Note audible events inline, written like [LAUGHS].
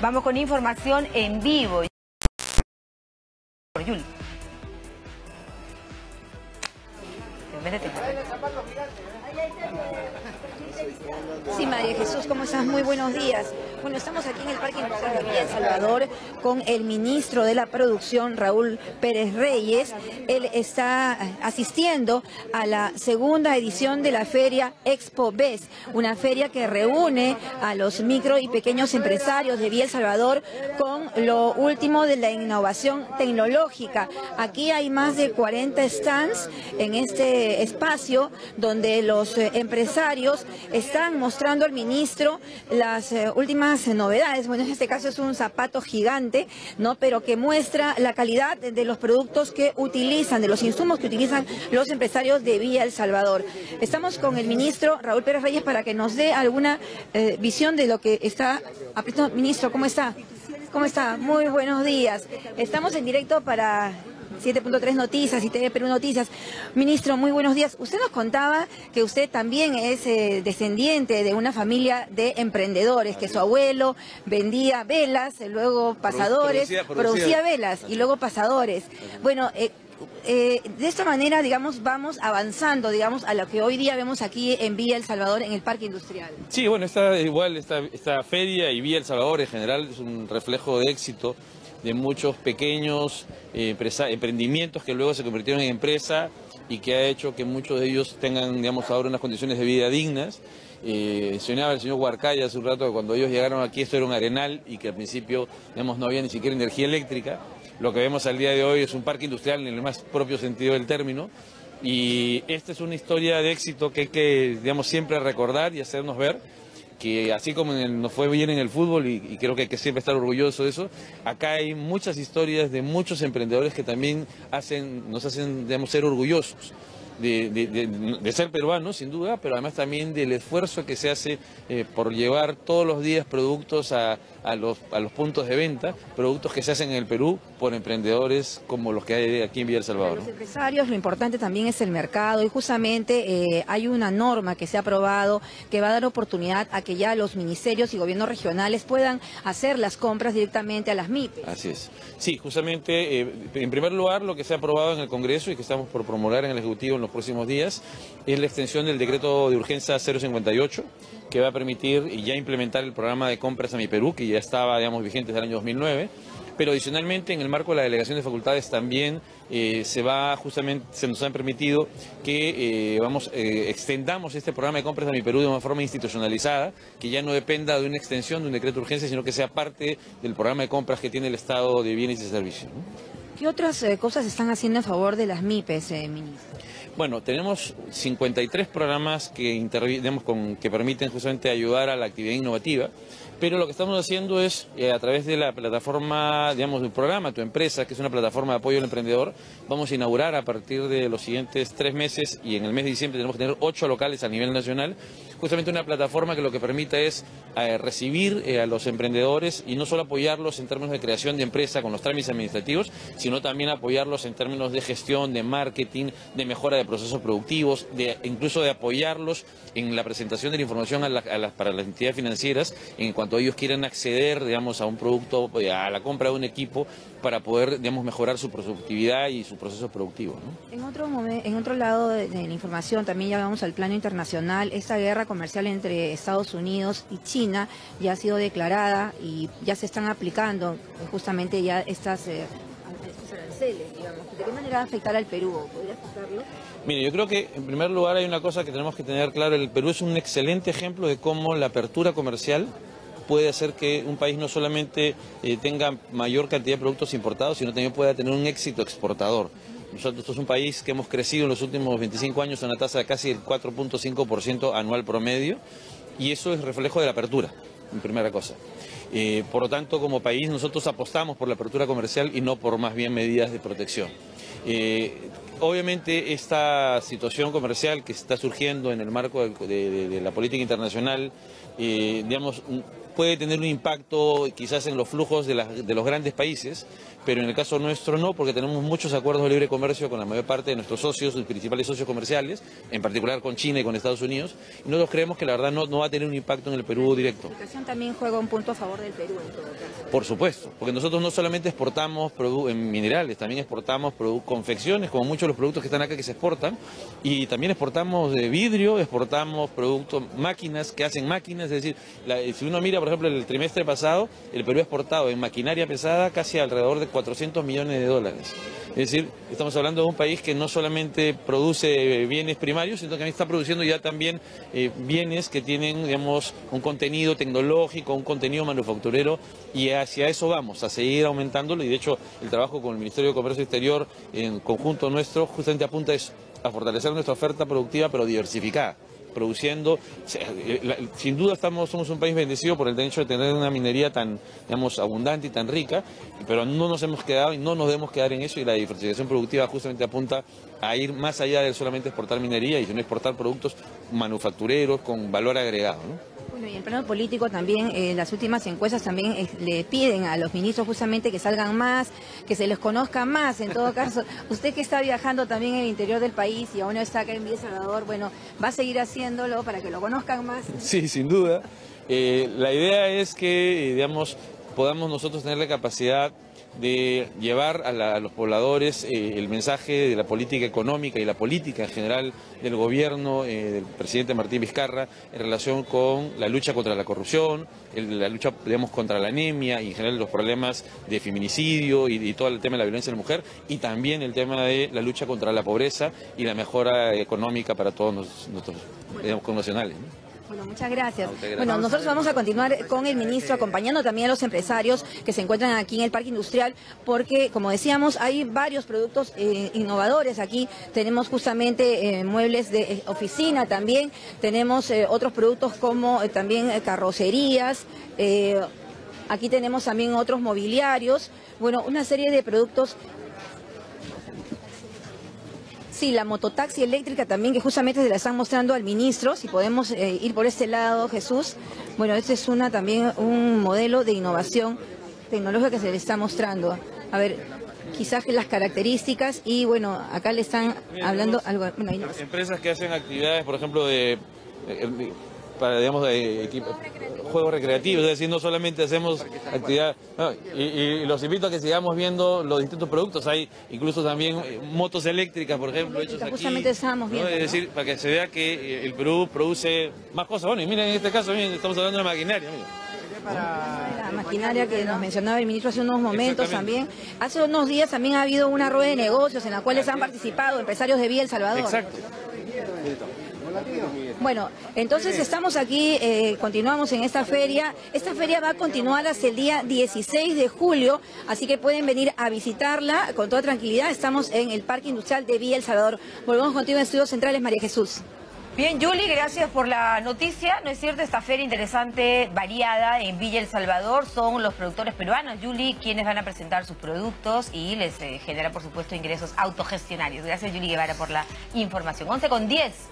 Vamos con información en vivo. Yuli. Sí, María Jesús, ¿cómo estás? Muy buenos días. Bueno, estamos aquí en el Parque Industrial de Villa El Salvador con el ministro de la Producción, Raúl Pérez Reyes. Él está asistiendo a la segunda edición de la feria Expo BES, una feria que reúne a los micro y pequeños empresarios de Villa El Salvador con lo último de la innovación tecnológica. Aquí hay más de 40 stands en este espacio donde los eh, empresarios están mostrando al ministro las eh, últimas novedades. Bueno, en este caso es un zapato gigante, ¿no? Pero que muestra la calidad de los productos que utilizan, de los insumos que utilizan los empresarios de Villa El Salvador. Estamos con el ministro Raúl Pérez Reyes para que nos dé alguna eh, visión de lo que está Ministro, ¿cómo está? ¿Cómo está? Muy buenos días. Estamos en directo para 7.3 Noticias y TV Perú Noticias. Ministro, muy buenos días. Usted nos contaba que usted también es eh, descendiente de una familia de emprendedores, que su abuelo vendía velas, luego pasadores, producía, velas y luego pasadores. Bueno, eh, eh, de esta manera, digamos, vamos avanzando, digamos, a lo que hoy día vemos aquí en Villa El Salvador, en el Parque Industrial. Sí, bueno, está igual, esta, esta feria y Villa El Salvador en general es un reflejo de éxito de muchos pequeños eh, emprendimientos que luego se convirtieron en empresa y que ha hecho que muchos de ellos tengan, digamos, ahora unas condiciones de vida dignas. Eh, mencionaba el señor Huarcaya hace un rato que cuando ellos llegaron aquí esto era un arenal y que al principio, digamos, no había ni siquiera energía eléctrica. Lo que vemos al día de hoy es un parque industrial en el más propio sentido del término. Y esta es una historia de éxito que hay que, digamos, siempre recordar y hacernos ver que así como nos fue bien en el fútbol y, creo que hay que siempre estar orgulloso de eso, acá hay muchas historias de muchos emprendedores que también hacen, nos hacen digamos, ser orgullosos de, ser peruano, sin duda, pero además también del esfuerzo que se hace eh, por llevar todos los días productos a los puntos de venta, productos que se hacen en el Perú por emprendedores como los que hay aquí en Villa El Salvador. Para los empresarios lo importante también es el mercado y justamente eh, hay una norma que se ha aprobado que va a dar oportunidad a que ya los ministerios y gobiernos regionales puedan hacer las compras directamente a las MIP. Así es. Sí, justamente, eh, en primer lugar, lo que se ha aprobado en el Congreso y que estamos por promulgar en el Ejecutivo en los próximos días es la extensión del decreto de urgencia 058 que va a permitir ya implementar el programa de compras a mi Perú, que ya estaba, digamos, vigente desde el año 2009 pero adicionalmente en el marco de la delegación de facultades también eh, se va justamente, se nos ha permitido que eh, vamos, eh, extendamos este programa de compras a mi Perú de una forma institucionalizada, que ya no dependa de una extensión de un decreto de urgencia, sino que sea parte del programa de compras que tiene el Estado de Bienes y Servicios. ¿Qué otras cosas están haciendo a favor de las MIPES, ministro? Bueno, tenemos 53 programas que, con, que permiten justamente ayudar a la actividad innovativa pero lo que estamos haciendo es, eh, a través de la plataforma, digamos, del programa Tu Empresa, que es una plataforma de apoyo al emprendedor, vamos a inaugurar a partir de los siguientes tres meses y en el mes de diciembre tenemos que tener ocho locales a nivel nacional, justamente una plataforma que lo que permita es eh, recibir eh, a los emprendedores y no solo apoyarlos en términos de creación de empresa con los trámites administrativos, sino también apoyarlos en términos de gestión, de marketing, de mejora de procesos productivos, de, incluso de apoyarlos en la presentación de la información para las entidades financieras en cuanto ellos quieren acceder, digamos, a un producto, eh, a la compra de un equipo para poder, digamos, mejorar su productividad y su proceso productivo. En, otro en otro lado de, la información, también ya vamos al plano internacional, esta guerra comercial entre Estados Unidos y China ya ha sido declarada y ya se están aplicando justamente ya estas... Eh, aranceles, digamos. ¿De qué manera va a afectar al Perú? ¿Podría afectarlo? Mire, yo creo que en primer lugar hay una cosa que tenemos que tener claro, el Perú es un excelente ejemplo de cómo la apertura comercial puede hacer que un país no solamente eh, tenga mayor cantidad de productos importados, sino también pueda tener un éxito exportador. Nosotros es un país que hemos crecido en los últimos 25 años a una tasa de casi el 4.5% anual promedio y eso es reflejo de la apertura, en primera cosa. Eh, por lo tanto, como país nosotros apostamos por la apertura comercial y no por más bien medidas de protección. Eh, obviamente esta situación comercial que está surgiendo en el marco de, la política internacional, digamos, puede tener un impacto quizás en los flujos de, los grandes países, pero en el caso nuestro no, porque tenemos muchos acuerdos de libre comercio con la mayor parte de nuestros socios, los principales socios comerciales, en particular con China y con Estados Unidos, y nosotros creemos que la verdad no, va a tener un impacto en el Perú directo. La también juega un punto a favor del Perú en todo caso. Por supuesto, porque nosotros no solamente exportamos minerales, también exportamos confecciones, como muchos de los productos que están acá que se exportan, y también exportamos de vidrio, exportamos productos, máquinas que hacen máquinas, es decir, si uno mira, por ejemplo, el trimestre pasado, el Perú ha exportado en maquinaria pesada casi alrededor de 400 millones de dólares. Es decir, estamos hablando de un país que no solamente produce bienes primarios, sino que también está produciendo ya también eh, bienes que tienen, digamos, un contenido tecnológico, un contenido manufacturero, y hacia eso vamos, a seguir aumentándolo, y de hecho el trabajo con el Ministerio de Comercio Exterior en conjunto nuestro justamente apunta a fortalecer nuestra oferta productiva, pero diversificada produciendo. Eh, sin duda estamos, somos un país bendecido por el hecho de tener una minería tan, digamos, abundante y tan rica, pero no nos hemos quedado y no nos debemos quedar en eso y la diversificación productiva justamente apunta a ir más allá de solamente exportar minería y sino exportar productos manufactureros con valor agregado. Bueno, y en plano político también, eh, las últimas encuestas también eh, le piden a los ministros justamente que salgan más, que se les conozca más. En todo caso, [LAUGHS] usted que está viajando también en el interior del país y aún no está acá en Villa Salvador, bueno, va a seguir haciéndolo para que lo conozcan más. Sí, sin duda. Eh, la idea es que, digamos, podamos nosotros tener la capacidad de llevar a, los pobladores eh, el mensaje de la política económica y la política en general del gobierno eh, del presidente Martín Vizcarra en relación con la lucha contra la corrupción, la lucha digamos, contra la anemia y en general los problemas de feminicidio y, todo el tema de la violencia de la mujer y también el tema de la lucha contra la pobreza y la mejora económica para todos nuestros, nuestros nacionales. Bueno, muchas gracias. Bueno, nosotros vamos a continuar con el ministro acompañando también a los empresarios que se encuentran aquí en el parque industrial porque, como decíamos, hay varios productos eh, innovadores aquí. Tenemos justamente eh, muebles de eh, oficina también, tenemos otros productos como también carrocerías. Aquí tenemos también otros mobiliarios, bueno, una serie de productos Sí, la mototaxi eléctrica también, que justamente se la están mostrando al ministro, si podemos eh, ir por este lado, Jesús. Bueno, este es una también un modelo de innovación tecnológica que se le está mostrando. A ver, quizás las características y bueno, acá le están hablando algo. Empresas que hacen actividades, por ejemplo, de eh, para, digamos, juegos recreativos, es decir, no solamente hacemos actividad, y, los invito a que sigamos viendo los distintos productos, hay incluso también eh, motos eléctricas, por ejemplo, hechos aquí. Justamente estábamos viendo. Es decir, para que se vea que eh, el Perú produce más cosas. Bueno, y miren, en este caso, miren, estamos hablando de maquinaria, La maquinaria que nos mencionaba el ministro hace unos momentos también. Hace unos días también ha habido una rueda de negocios en la cual han participado empresarios de Vía El Salvador. Exacto. Bueno, entonces estamos aquí, eh, continuamos en esta feria. Esta feria va a continuar hasta el día 16 de julio, así que pueden venir a visitarla con toda tranquilidad. Estamos en el Parque Industrial de Villa El Salvador. Volvemos contigo en Estudios Centrales, María Jesús. Bien, Julie, gracias por la noticia. ¿No es cierto? Esta feria interesante, variada en Villa El Salvador, son los productores peruanos, Julie, quienes van a presentar sus productos y les eh, genera, por supuesto, ingresos autogestionarios. Gracias, Julie Guevara, por la información. 11 con 10.